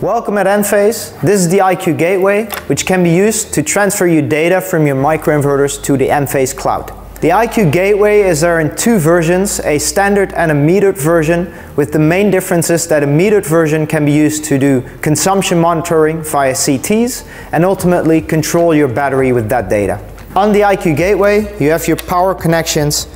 Welcome at Enphase. This is the IQ Gateway, which can be used to transfer your data from your microinverters to the Enphase cloud. The IQ Gateway is there in two versions, a standard and a metered version, with the main differences that a metered version can be used to do consumption monitoring via CTs and ultimately control your battery with that data. On the IQ Gateway, you have your power connections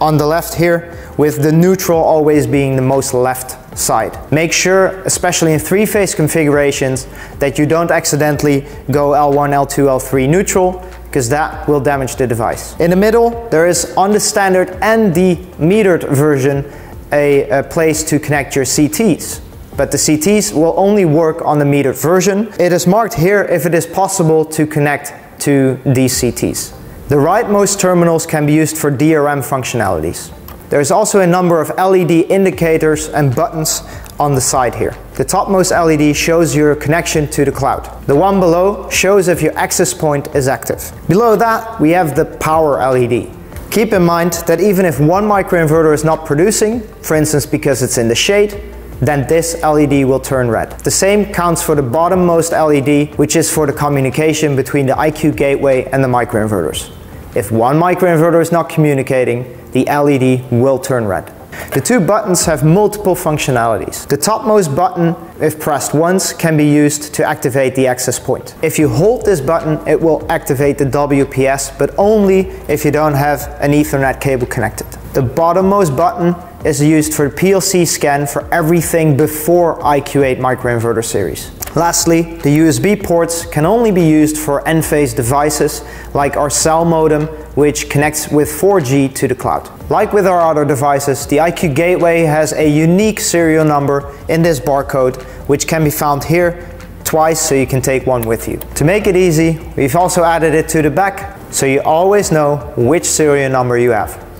on the left here, with the neutral always being the most left side. Make sure, especially in three-phase configurations, that you don't accidentally go L1, L2, L3 neutral, because that will damage the device. In the middle, there is on the standard and the metered version a, a place to connect your CTs but the CTs will only work on the metered version. It is marked here if it is possible to connect to these CTs. The rightmost terminals can be used for DRM functionalities. There's also a number of LED indicators and buttons on the side here. The topmost LED shows your connection to the cloud. The one below shows if your access point is active. Below that, we have the power LED. Keep in mind that even if one microinverter is not producing, for instance because it's in the shade, then this LED will turn red. The same counts for the bottommost LED, which is for the communication between the IQ gateway and the microinverters. If one microinverter is not communicating, the LED will turn red. The two buttons have multiple functionalities. The topmost button, if pressed once, can be used to activate the access point. If you hold this button, it will activate the WPS, but only if you don't have an Ethernet cable connected. The bottommost button is used for PLC scan for everything before IQ8 microinverter series. Lastly, the USB ports can only be used for Enphase devices like our cell modem which connects with 4G to the cloud. Like with our other devices, the IQ Gateway has a unique serial number in this barcode which can be found here twice so you can take one with you. To make it easy, we've also added it to the back so you always know which serial number you have.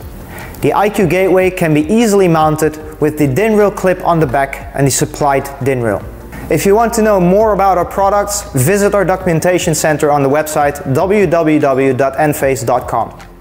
The IQ Gateway can be easily mounted with the DIN rail clip on the back and the supplied DIN rail. If you want to know more about our products, visit our documentation center on the website www.enphase.com.